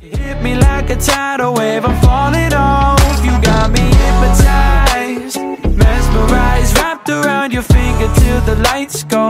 Hit me like a tidal wave, I'm falling off. You got me hypnotized Mesmerized, wrapped around your finger till the lights go